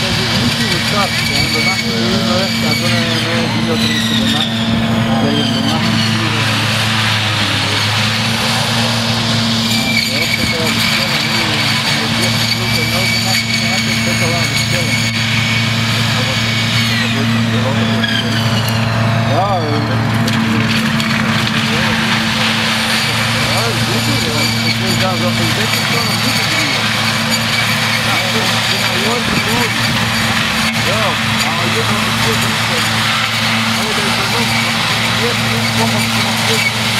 dus niet zo start. We hebben de die de Ja, dat is goed. Ja, dat is dat. Ja, is Ja. Ja, Thank you.